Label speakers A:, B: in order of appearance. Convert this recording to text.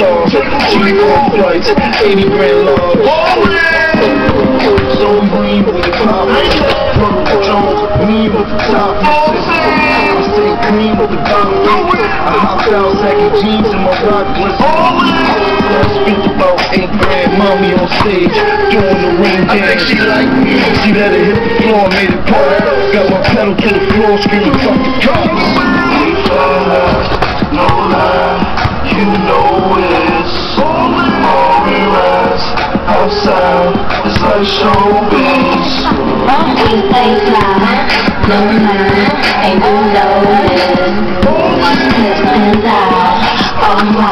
A: stars. Cheap on flights, 80 grand large. So green with the pop. Purple Jones, me with the top. I stay clean with the bottom. I hopped out, saggy jeans and my rock Let's speak about eight grand mommy on stage doing the ring dance. I think she like me. See that it hit the floor, made it pop. Got my pedal to the floor, screaming my showbiz
B: Won't be safe now No mind, ain't no notice Just out all my